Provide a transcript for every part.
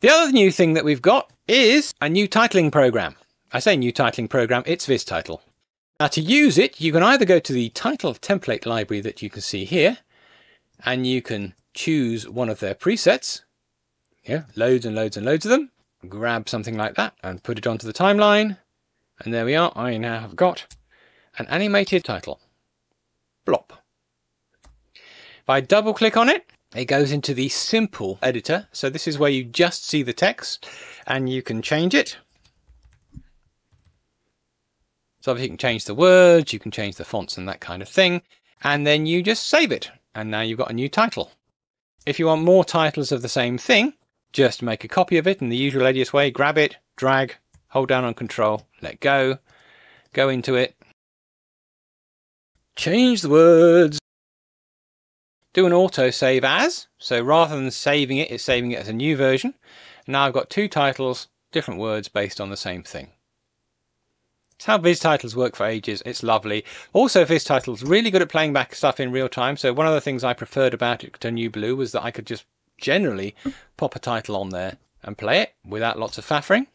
The other new thing that we've got is a new titling program. I say new titling program, it's VisTitle. Now to use it, you can either go to the title template library that you can see here, and you can choose one of their presets. Yeah, loads and loads and loads of them. Grab something like that and put it onto the timeline. And there we are. I now have got an animated title. Blop. If I double click on it, it goes into the simple editor. So this is where you just see the text and you can change it. So obviously you can change the words, you can change the fonts and that kind of thing. And then you just save it. And now you've got a new title. If you want more titles of the same thing, just make a copy of it in the usual Edius way. Grab it, drag, hold down on control, let go, go into it. Change the words. Do an auto save as. So rather than saving it, it's saving it as a new version. Now I've got two titles, different words based on the same thing. It's how VisTitle's work for ages. It's lovely. Also, VisTitle's really good at playing back stuff in real time. So one of the things I preferred about it to NewBlue was that I could just generally pop a title on there and play it without lots of faffing.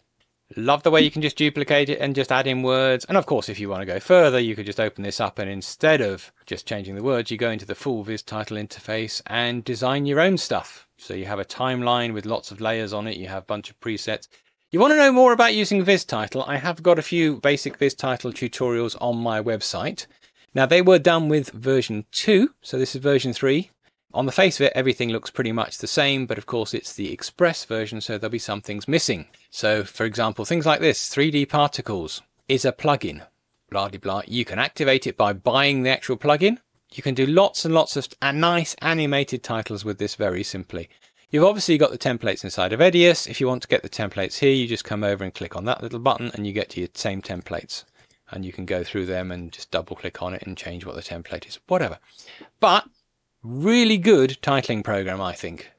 Love the way you can just duplicate it and just add in words. And of course, if you want to go further, you could just open this up and instead of just changing the words, you go into the full VisTitle interface and design your own stuff. So you have a timeline with lots of layers on it. You have a bunch of presets. You want to know more about using VisTitle? I have got a few basic VisTitle tutorials on my website. Now they were done with version 2, so this is version 3. On the face of it, everything looks pretty much the same, but of course it's the Express version, so there'll be some things missing. So for example, things like this, 3D Particles is a plugin, blah blah blah. You can activate it by buying the actual plugin. You can do lots and lots of nice animated titles with this very simply. You've obviously got the templates inside of Edius. If you want to get the templates here, you just come over and click on that little button and you get to your same templates. And you can go through them and just double click on it and change what the template is, whatever. But really good titling program, I think.